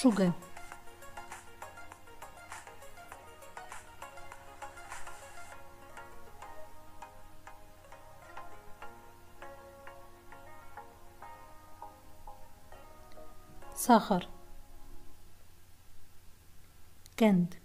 Շուգը Սախար Կենտ